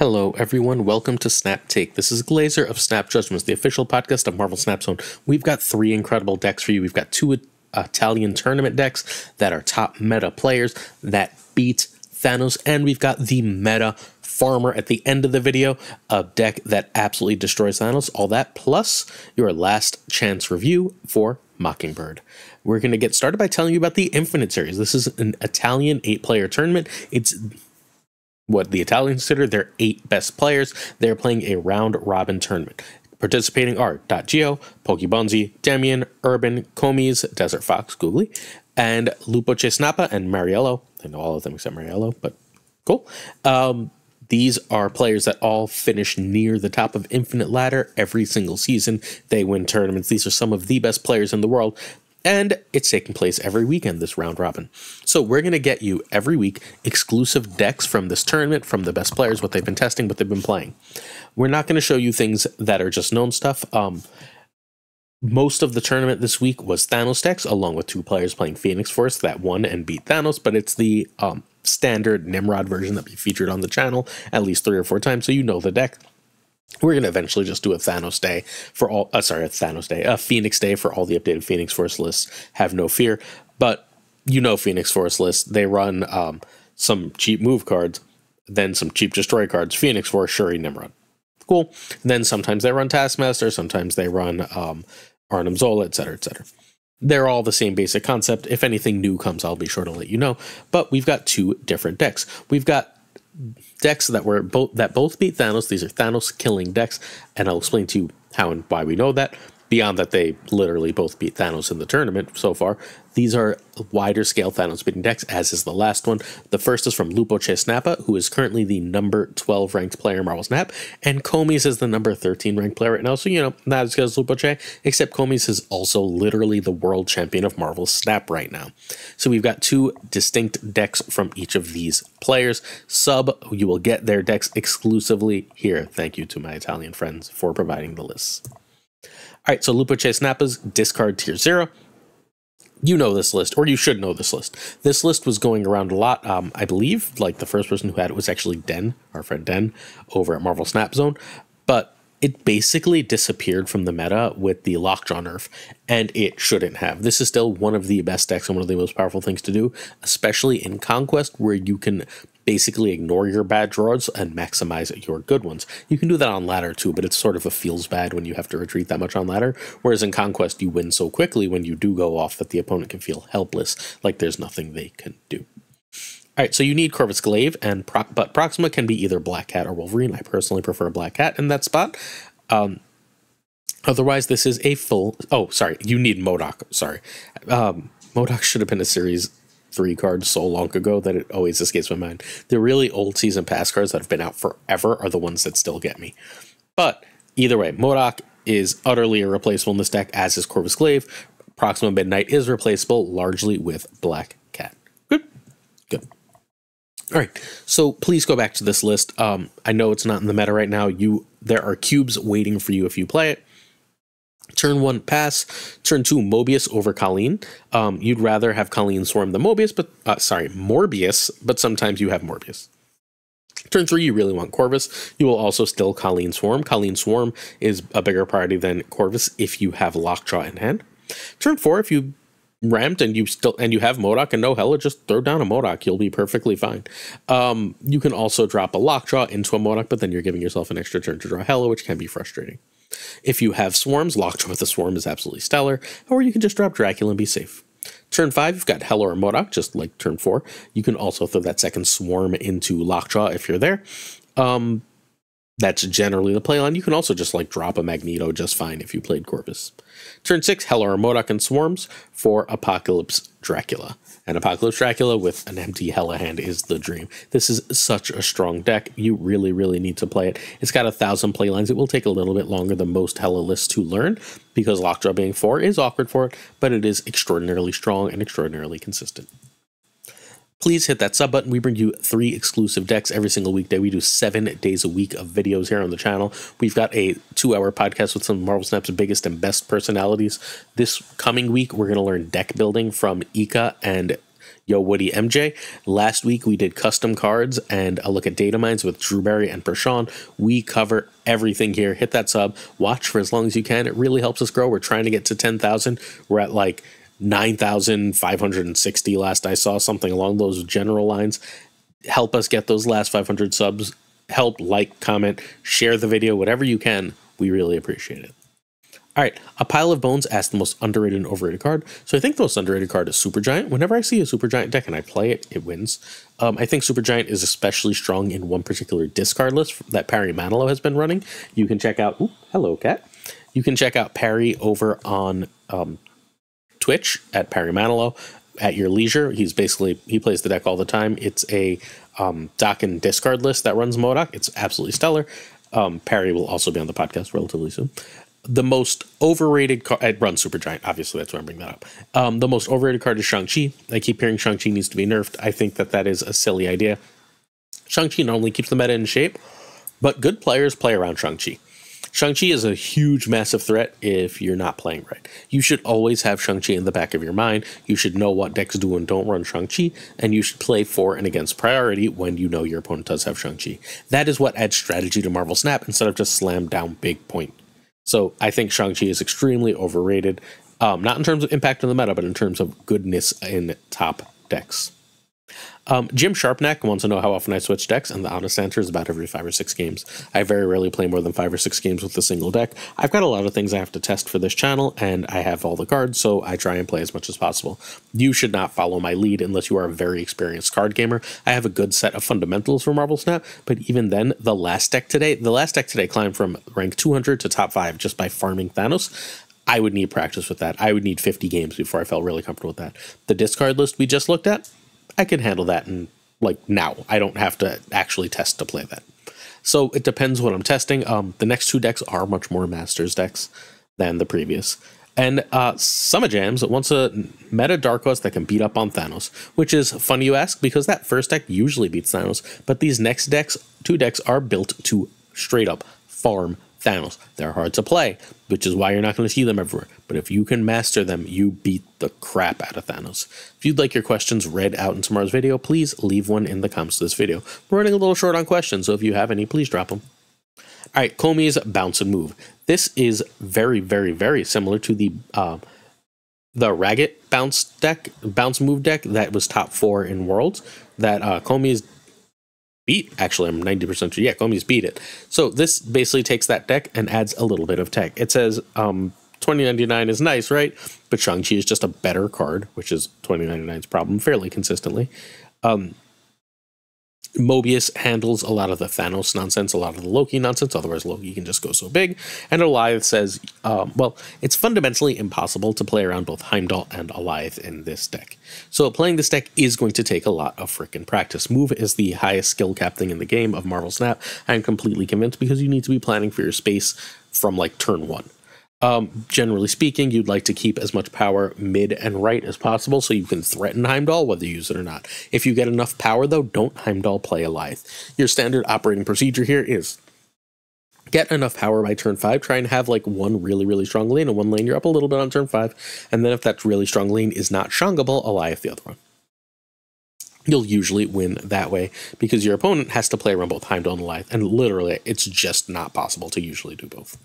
Hello, everyone. Welcome to Snap Take. This is Glazer of Snap Judgments, the official podcast of Marvel Snap Zone. We've got three incredible decks for you. We've got two Italian tournament decks that are top meta players that beat Thanos, and we've got the meta farmer at the end of the video, a deck that absolutely destroys Thanos. All that plus your last chance review for Mockingbird. We're going to get started by telling you about the Infinite Series. This is an Italian eight player tournament. It's what the Italians consider their eight best players. They're playing a round robin tournament. Participating are Geo, Pokebonzi, Demian, Urban, Comiz, Desert Fox, Googly, and LupoCheSnappa and Mariello. I know all of them except Mariello, but cool. Um, these are players that all finish near the top of Infinite Ladder every single season. They win tournaments. These are some of the best players in the world. And it's taking place every weekend, this round robin. So we're going to get you every week exclusive decks from this tournament, from the best players, what they've been testing, what they've been playing. We're not going to show you things that are just known stuff. Um, most of the tournament this week was Thanos decks, along with two players playing Phoenix Force that won and beat Thanos, but it's the um, standard Nimrod version that we featured on the channel at least three or four times, so you know the deck. We're going to eventually just do a Thanos day for all, uh, sorry, a Thanos day, a Phoenix day for all the updated Phoenix Force lists. Have no fear. But you know, Phoenix Force lists, they run um, some cheap move cards, then some cheap destroy cards, Phoenix Force, Shuri, Nimrod. Cool. And then sometimes they run Taskmaster, sometimes they run um, Arnim Zola, etc., etc. They're all the same basic concept. If anything new comes, I'll be sure to let you know. But we've got two different decks. We've got decks that were both that both beat Thanos. These are Thanos killing decks, and I'll explain to you how and why we know that beyond that they literally both beat Thanos in the tournament so far. These are wider scale Thanos beating decks, as is the last one. The first is from LupoCheSnappa, who is currently the number 12 ranked player in Marvel Snap, and Comiz is the number 13 ranked player right now. So, you know, not as good as Lupo Che, except Comiz is also literally the world champion of Marvel Snap right now. So we've got two distinct decks from each of these players. Sub, you will get their decks exclusively here. Thank you to my Italian friends for providing the lists. All right, so LupoCheSnappa's discard tier zero. You know this list, or you should know this list. This list was going around a lot. Um, I believe, like the first person who had it was actually Den, our friend Den, over at Marvel Snap Zone. But it basically disappeared from the meta with the Lockjaw nerf, and it shouldn't have. This is still one of the best decks and one of the most powerful things to do, especially in Conquest, where you can basically ignore your bad draws and maximize your good ones. You can do that on ladder too, but it's sort of a feels bad when you have to retreat that much on ladder. Whereas in Conquest, you win so quickly when you do go off that the opponent can feel helpless, like there's nothing they can do. All right, so you need Corvus Glaive, and Pro- but Proxima can be either Black Cat or Wolverine. I personally prefer Black Cat in that spot. Um, otherwise, this is a full. Oh, sorry, you need MODOK. Sorry, um, MODOK should have been a series three cards so long ago that it always escapes my mind. The really old season pass cards that have been out forever are the ones that still get me. But either way, MODOK is utterly irreplaceable in this deck, as is Corvus Glaive. Proxima Midnight is replaceable largely with Black Cat. Good. Good. All right, so please go back to this list. Um, I know it's not in the meta right now. You there are cubes waiting for you if you play it. Turn one pass. Turn two Mobius over Colleen. Um, you'd rather have Colleen swarm than Mobius, but uh, sorry, Morbius, but sometimes you have Morbius. Turn three, you really want Corvus. You will also still Colleen Swarm. Colleen Swarm is a bigger priority than Corvus if you have Lockjaw in hand. Turn four, if you ramped and you still and you have MODOK and no Hela, just throw down a MODOK. You'll be perfectly fine. Um, you can also drop a Lockjaw into a MODOK, but then you're giving yourself an extra turn to draw Hela, which can be frustrating. If you have swarms, Lockjaw with a swarm is absolutely stellar, or you can just drop Dracula and be safe. Turn 5, you've got Hela or MODOK, just like turn 4. You can also throw that second swarm into Lockjaw if you're there. Um, that's generally the play line. You can also just like drop a Magneto just fine if you played Corvus. Turn 6, Hela or MODOK and Swarms for Apocalypse Dracula. And Apocalypse Dracula with an empty Hela hand is the dream. This is such a strong deck. You really, really need to play it. It's got a thousand playlines. It will take a little bit longer than most Hela lists to learn because Lockjaw being four is awkward for it, but it is extraordinarily strong and extraordinarily consistent please hit that sub button. We bring you three exclusive decks every single weekday. We do seven days a week of videos here on the channel. We've got a two hour podcast with some of Marvel Snap's biggest and best personalities. This coming week, we're going to learn deck building from Ika and Yo Woody MJ. Last week we did custom cards and a look at data mines with Drewberry and Prashaun. We cover everything here. Hit that sub, watch for as long as you can. It really helps us grow. We're trying to get to 10,000. We're at like 9,560 last I saw, something along those general lines. Help us get those last 500 subs. Help, like, comment, share the video, whatever you can. We really appreciate it. All right, a pile of bones asked the most underrated and overrated card. So I think the most underrated card is Supergiant. Whenever I see a Supergiant deck and I play it, it wins. Um, I think Supergiant is especially strong in one particular discard list that Perry Manilow has been running. You can check out. Ooh, hello, cat. You can check out Perry over on um, At Perry Manilow at your leisure. He's basically he plays the deck all the time. It's a um, dock and discard list that runs MODOK. It's absolutely stellar. Um, Perry will also be on the podcast relatively soon the most overrated card. I run Supergiant, obviously. That's why I'm bringing that up. Um, the most overrated card is Shang-Chi. I keep hearing Shang-Chi needs to be nerfed. I think that that is a silly idea. Shang-Chi not only keeps the meta in shape, but good players play around Shang-Chi. Shang-Chi is a huge, massive threat if you're not playing right. You should always have Shang-Chi in the back of your mind. You should know what decks do and don't run Shang-Chi, and you should play for and against priority when you know your opponent does have Shang-Chi. That is what adds strategy to Marvel Snap instead of just slam down big point so I think Shang-Chi is extremely overrated, um, not in terms of impact on the meta, but in terms of goodness in top decks. Um, Jim Sharpneck wants to know how often I switch decks, and the honest answer is about every five or six games. I very rarely play more than five or six games with a single deck. I've got a lot of things I have to test for this channel, and I have all the cards, so I try and play as much as possible. You should not follow my lead unless you are a very experienced card gamer. I have a good set of fundamentals for Marvel Snap, but even then, the last deck today, the last deck today climbed from rank 200 to top five just by farming Thanos. I would need practice with that. I would need 50 games before I felt really comfortable with that. The discard list we just looked at, I can handle that and like now. I don't have to actually test to play that. So it depends what I'm testing. Um, the next two decks are much more Masters decks than the previous. And uh, Summer Jams wants a meta Dark Horse that can beat up on Thanos, which is funny you ask because that first deck usually beats Thanos, but these next decks, two decks, are built to straight up farm Thanos. They're hard to play, which is why you're not going to see them everywhere. But if you can master them, you beat the crap out of Thanos. If you'd like your questions read out in tomorrow's video, please leave one in the comments to this video. We're running a little short on questions, so if you have any, please drop them. All right, Comiz bounce and move. This is very, very, very similar to the uh, the Ragged bounce deck, bounce move deck that was top four in Worlds. That uh, Comiz beat. Actually, I'm 90% sure. Yeah, Comiz beat it. So this basically takes that deck and adds a little bit of tech. It says um, 2099 is nice, right? But Shang-Chi is just a better card, which is 2099's problem fairly consistently. Um, Mobius handles a lot of the Thanos nonsense, a lot of the Loki nonsense. Otherwise, Loki can just go so big. And Alioth says, um, well, it's fundamentally impossible to play around both Heimdall and Alioth in this deck. So playing this deck is going to take a lot of freaking practice. Move is the highest skill cap thing in the game of Marvel Snap. I'm completely convinced because you need to be planning for your space from like turn one. Um, generally speaking, you'd like to keep as much power mid and right as possible so you can threaten Heimdall whether you use it or not. If you get enough power, though, don't Heimdall play a Alioth. Your standard operating procedure here is get enough power by turn five. Try and have like one really, really strong lane, and one lane you're up a little bit on turn five. And then if that really strong lane is not Shangable, Alioth the other one. You'll usually win that way because your opponent has to play around both Heimdall and Alioth, and literally, it's just not possible to usually do both.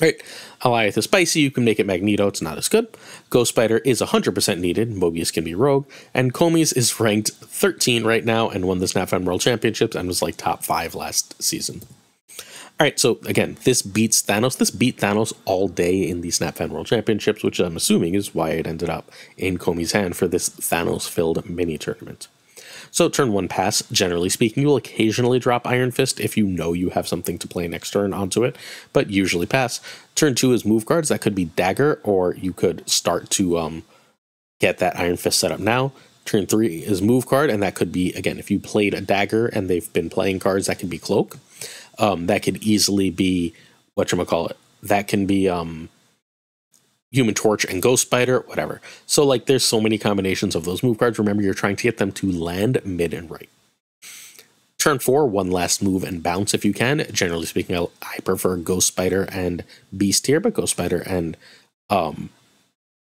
Right. Alioth is spicy, you can make it Magneto, it's not as good. Ghost Spider is 100% needed, Mobius can be Rogue, and Comiz is ranked 13 right now and won the Snapfan World Championships and was like top 5 last season. Alright, so again, this beats Thanos. This beat Thanos all day in the Snapfan World Championships, which I'm assuming is why it ended up in Comiz hand for this Thanos-filled mini tournament. So turn one pass, generally speaking, you'll occasionally drop Iron Fist if you know you have something to play next turn onto it, but usually pass. Turn two is move cards. That could be Dagger, or you could start to um, get that Iron Fist set up now. Turn three is move card, and that could be, again, if you played a Dagger and they've been playing cards, that could be Cloak. Um, that could easily be, whatchamacallit, that can be um, Human Torch and Ghost Spider, whatever. So like there's so many combinations of those move cards. Remember, you're trying to get them to land mid and right. Turn four, one last move and bounce if you can. Generally speaking, I, prefer Ghost Spider and Beast here, but Ghost Spider and um,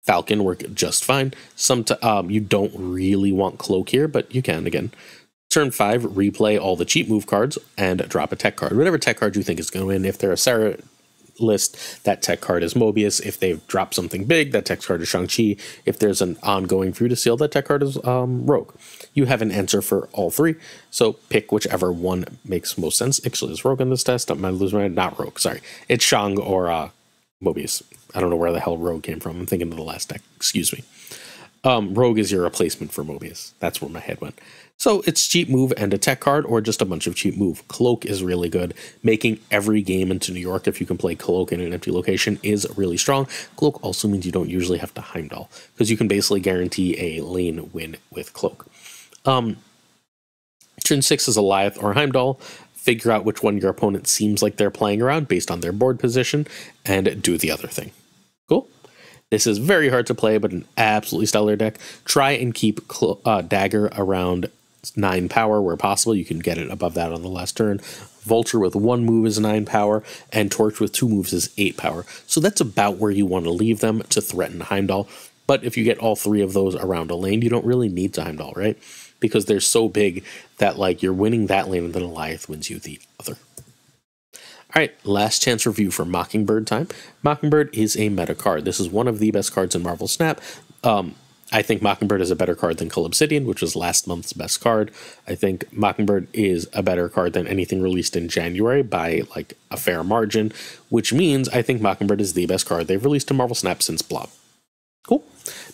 Falcon work just fine. Some um, you don't really want Cloak here, but you can again. Turn five, replay all the cheap move cards and drop a tech card. Whatever tech card you think is going to win. If they're a Sarah list, that tech card is Mobius. If they've dropped something big, that tech card is Shang-Chi. If there's an ongoing Fruit of Seal, that tech card is um, Rogue. You have an answer for all three, so pick whichever one makes most sense. Actually, is Rogue in this test? I'm losing my not Rogue. Sorry, it's Shang or uh, Mobius. I don't know where the hell Rogue came from. I'm thinking of the last deck. Excuse me. Um, Rogue is your replacement for Mobius. That's where my head went. So it's cheap move and a tech card, or just a bunch of cheap move. Cloak is really good. Making every game into New York, if you can play Cloak in an empty location, is really strong. Cloak also means you don't usually have to Heimdall, because you can basically guarantee a lane win with Cloak. Um, turn six is Alioth or Heimdall. Figure out which one your opponent seems like they're playing around based on their board position, and do the other thing. Cool. This is very hard to play, but an absolutely stellar deck. Try and keep uh, Dagger around nine power where possible. You can get it above that on the last turn. Vulture with one move is nine power, and Torch with two moves is eight power. So that's about where you want to leave them to threaten Heimdall. But if you get all three of those around a lane, you don't really need to Heimdall, right? Because they're so big that like you're winning that lane and then Alioth wins you the other. All right, last chance review for Mockingbird time. Mockingbird is a meta card. This is one of the best cards in Marvel Snap. Um, I think Mockingbird is a better card than Cull Obsidian, which was last month's best card. I think Mockingbird is a better card than anything released in January by like a fair margin, which means I think Mockingbird is the best card they've released in Marvel Snap since Blob. Cool.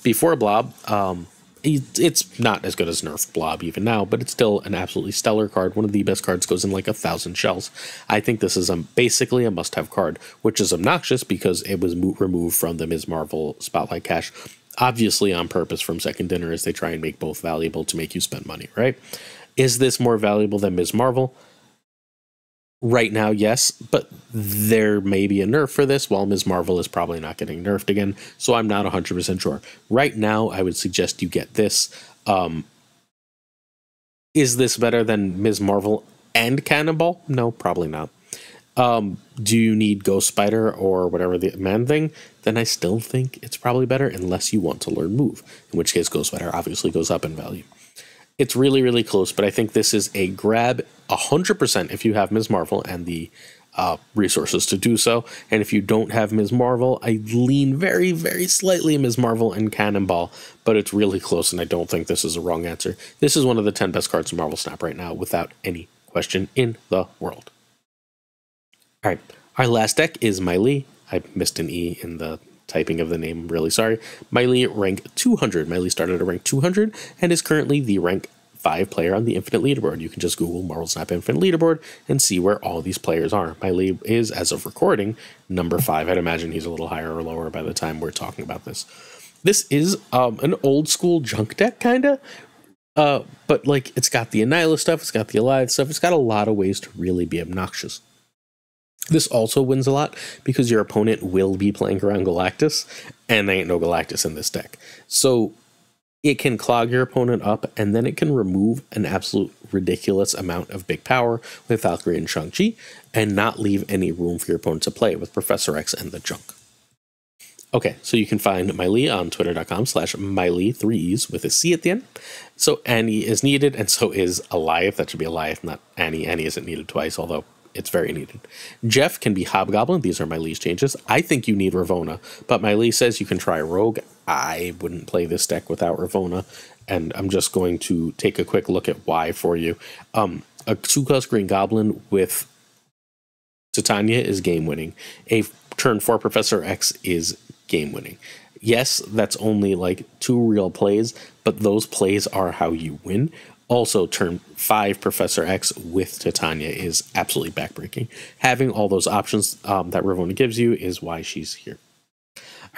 Before Blob, um, it's not as good as Nerf Blob even now, but it's still an absolutely stellar card. One of the best cards goes in like a thousand shells. I think this is a, basically a must-have card, which is obnoxious because it was removed from the Ms. Marvel Spotlight Cache obviously on purpose from Second Dinner as they try and make both valuable to make you spend money, right? Is this more valuable than Ms. Marvel? Right now, yes, but there may be a nerf for this, while Ms. Marvel is probably not getting nerfed again, so I'm not 100% sure. Right now, I would suggest you get this. Um, is this better than Ms. Marvel and Cannonball? No, probably not. Um, do you need Ghost Spider or whatever the man thing? Then I still think it's probably better unless you want to learn move, in which case Ghost Spider obviously goes up in value. It's really, really close, but I think this is a grab 100% if you have Ms. Marvel and the uh, resources to do so. And if you don't have Ms. Marvel, I lean very, very slightly Ms. Marvel and Cannonball, but it's really close, and I don't think this is a wrong answer. This is one of the 10 best cards in Marvel Snap right now, without any question in the world. All right, our last deck is Mylee. I missed an E in the typing of the name, I'm really sorry. Mylee rank 200. Mylee started at rank 200 and is currently the rank 5 player on the Infinite Leaderboard. You can just Google Marvel Snap Infinite Leaderboard and see where all these players are. Mylee is, as of recording, number 5. I'd imagine he's a little higher or lower by the time we're talking about this. This is um, an old school junk deck, kind of. Uh, but like it's got the Annihilus stuff, it's got the Alive stuff, it's got a lot of ways to really be obnoxious. This also wins a lot because your opponent will be playing around Galactus, and there ain't no Galactus in this deck. So it can clog your opponent up, and then it can remove an absolute ridiculous amount of big power with Valkyrie and Shang-Chi, and not leave any room for your opponent to play with Professor X and the junk. Okay, so you can find Mylee on twitter.com slash Mylee, three E's with a C at the end. So Annie is needed, and so is Alioth. That should be Alioth, not Annie. Annie isn't needed twice, although it's very needed. Jeff can be Hobgoblin. These are Mylee's changes. I think you need Ravonna, but Mylee says you can try Rogue. I wouldn't play this deck without Ravonna, and I'm just going to take a quick look at why for you. Um, a two cost Green Goblin with Titania is game winning. A turn four Professor X is game winning. Yes, that's only like two real plays, but those plays are how you win. Also, turn five Professor X with Titania is absolutely backbreaking. Having all those options um, that Ravonna gives you is why she's here.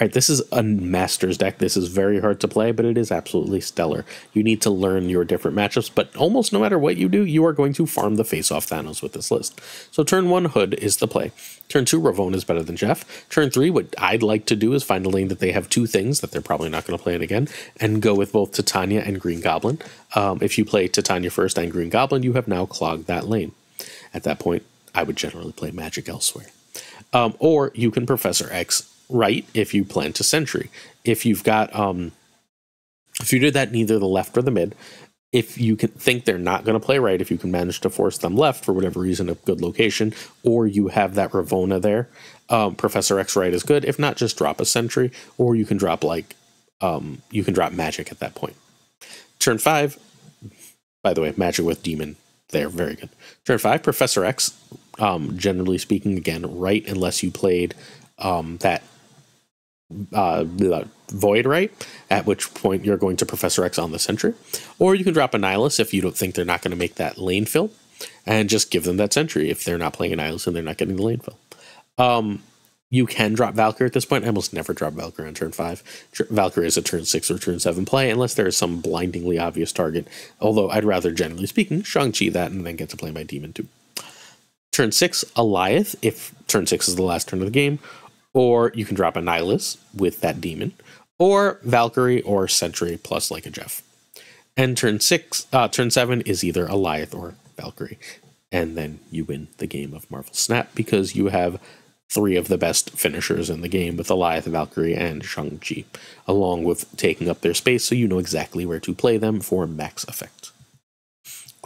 Right, this is a master's deck. This is very hard to play, but it is absolutely stellar. You need to learn your different matchups, but almost no matter what you do, you are going to farm the face off Thanos with this list. So turn one, Hood is the play. Turn two, Ravonna is better than Jeff. Turn three, what I'd like to do is find a lane that they have two things that they're probably not going to play it again, and go with both Titania and Green Goblin. Um, if you play Titania first and Green Goblin, you have now clogged that lane. At that point, I would generally play Magik elsewhere. Um, or you can Professor X right if you plan to sentry. If you've got um if you did that neither the left or the mid, if you can think they're not going to play right, if you can manage to force them left for whatever reason, a good location, or you have that Ravonna there, um, Professor X right is good. If not, just drop a sentry, or you can drop like um, you can drop Magik at that point. Turn five, by the way, Magik with demon there, very good. Turn five, Professor X. Um, generally speaking, again, right unless you played um, that uh, Void right, at which point you're going to Professor X on the sentry. Or you can drop Annihilus if you don't think they're not going to make that lane fill, and just give them that sentry if they're not playing Annihilus and they're not getting the lane fill. Um, you can drop Valkyrie at this point. I almost never drop Valkyrie on turn five. Valkyrie is a turn six or turn seven play, unless there is some blindingly obvious target. Although I'd rather, generally speaking, Shang-Chi that and then get to play my demon too. Turn six, Alioth, if turn six is the last turn of the game, or you can drop Annihilus with that demon, or Valkyrie or Sentry plus like a Jeff. And turn six, uh, turn seven is either Alioth or Valkyrie. And then you win the game of Marvel Snap because you have three of the best finishers in the game with Alioth, Valkyrie, and Shang-Chi, along with taking up their space so you know exactly where to play them for max effect.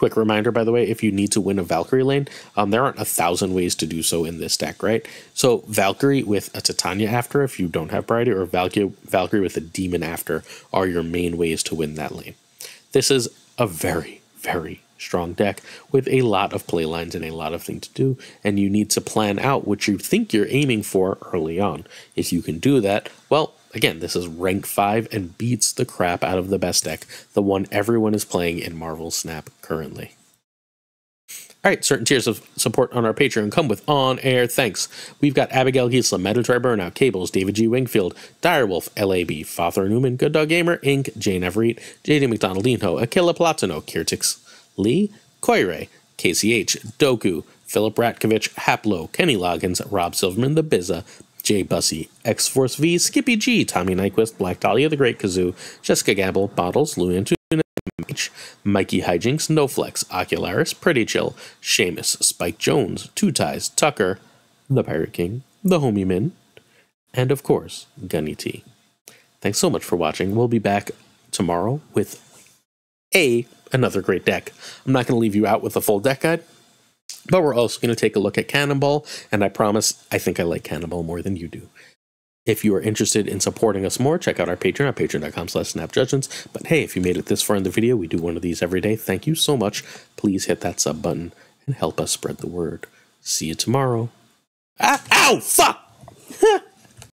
Quick reminder, by the way, if you need to win a Valkyrie lane, um, there aren't a thousand ways to do so in this deck, right? So Valkyrie with a Titania after, if you don't have priority, or Valkyrie, Valkyrie with a Demon after are your main ways to win that lane. This is a very, very strong deck with a lot of play lines and a lot of things to do, and you need to plan out what you think you're aiming for early on. If you can do that, well, again, this is rank 5 and beats the crap out of the best deck, the one everyone is playing in Marvel Snap currently. All right, certain tiers of support on our Patreon come with on-air thanks. We've got Abigail Giesla, Metatry Burnout, Cables, David G. Wingfield, Direwolf, LAB, Father Newman, Good Dog Gamer, Inc., Jane Everett, JD McDonaldino, Aquila Platino, Kirtix, Lee, Koire, KCH, Doku, Philip Ratkovich, Haplo, Kenny Loggins, Rob Silverman, The Bizza, Jay Bussy, X Force V, Skippy G, Tommy Nyquist, Black Dahlia, The Great Kazoo, Jessica Gamble, Bottles, Lou Antuna, Mikey Hijinks, NoFlex, Ocularis, Pretty Chill, Seamus, Spike Jones, Two Ties, Tucker, The Pirate King, The Homie Min, and of course, Gunny T. Thanks so much for watching. We'll be back tomorrow with a another great deck. I'm not going to leave you out with a full deck guide, but we're also going to take a look at Cannonball, and I promise I think I like Cannonball more than you do. If you are interested in supporting us more, check out our Patreon at patreon.com slash snapjudgments. But hey, if you made it this far in the video, we do one of these every day. Thank you so much. Please hit that sub button and help us spread the word. See you tomorrow. Ah, ow, fuck!